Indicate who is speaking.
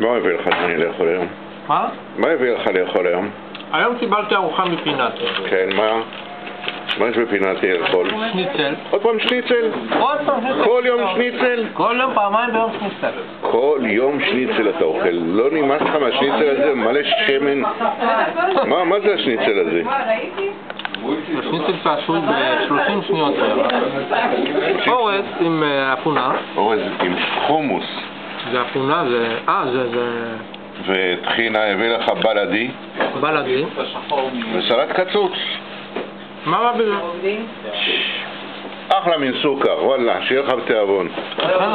Speaker 1: מה הביא לך שאני לאכול היום?
Speaker 2: מה?
Speaker 1: מה הביא לך לאכול היום?
Speaker 2: היום קיבלתי ארוחה מפינתי.
Speaker 1: כן, מה? מה יש בפינתי לאכול?
Speaker 2: שניצל.
Speaker 1: עוד פעם שניצל?
Speaker 2: עוד פעם שניצל.
Speaker 1: כל יום שניצל?
Speaker 2: כל יום, פעמיים ביום שניצל.
Speaker 1: כל יום שניצל אתה אוכל. לא נמאס לך מהשניצל הזה? מלא שמן. מה, זה השניצל הזה?
Speaker 2: השניצל שעשוי ב-30 שניות. אורז עם אה, אפונה.
Speaker 1: אורז עם חומוס.
Speaker 2: זה אפונה, זה... אה, זה... זה...
Speaker 1: וטחינה הביא לך בלדי
Speaker 2: בלדי.
Speaker 1: וסלט קצוץ.
Speaker 2: מה רע בזה?
Speaker 1: אחלה מן סוכר, וואלה, שיהיה לך בתיאבון.
Speaker 2: נכון.